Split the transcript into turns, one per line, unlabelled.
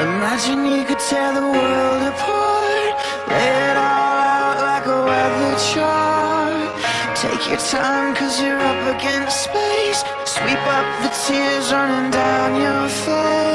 Imagine you could tear the world apart, lay it all out like a weather chart. Take your time, cause you're up against space. Sweep up the tears running down your face.